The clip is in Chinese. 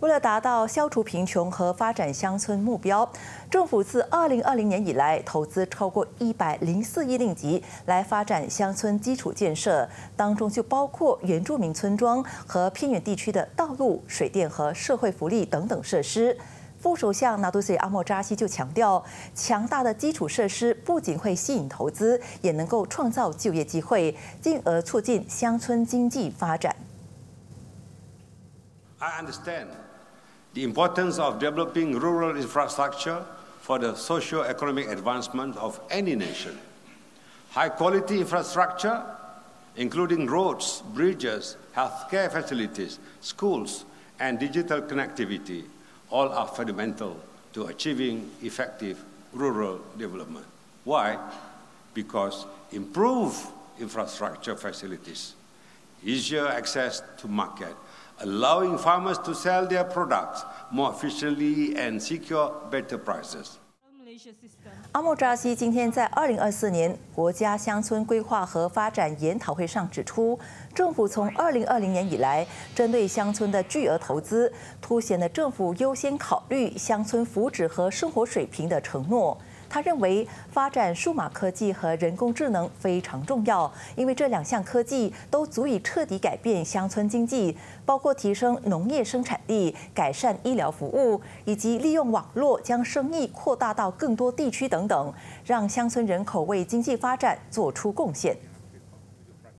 为了达到消除贫穷和发展乡村目标，政府自二零二零年以来投资超过一百零四亿令吉来发展乡村基础建设，当中就包括原住民村庄和偏远地区的道路、水电和社会福利等等设施。副首相纳杜塞阿莫扎西就强调，强大的基础设施不仅会吸引投资，也能够创造就业机会，进而促进乡村经济发展。I understand. the importance of developing rural infrastructure for the socio-economic advancement of any nation. High-quality infrastructure, including roads, bridges, healthcare facilities, schools, and digital connectivity, all are fundamental to achieving effective rural development. Why? Because improved infrastructure facilities, easier access to market, allowing farmers to sell their products more efficiently and secure better prices. 阿莫扎西今天在二零二四年国家乡村规划和发展研讨会上指出，政府从二零二零年以来，针对乡村的巨额投资，凸显了政府优先考虑乡村福祉和生活水平的承诺。他认为，发展数码科技和人工智能非常重要，因为这两项科技都足以彻底改变乡村经济，包括提升农业生产力、改善医疗服务，以及利用网络将生意扩大到更多地区等等，让乡村人口为经济发展做出贡献。